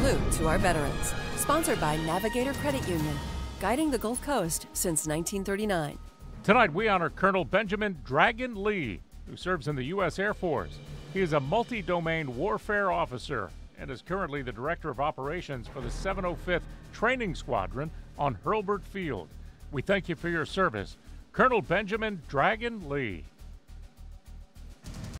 salute to our veterans. Sponsored by Navigator Credit Union, guiding the Gulf Coast since 1939. Tonight, we honor Colonel Benjamin Dragon Lee, who serves in the U.S. Air Force. He is a multi domain warfare officer and is currently the Director of Operations for the 705th Training Squadron on Hurlburt Field. We thank you for your service. Colonel Benjamin Dragon Lee.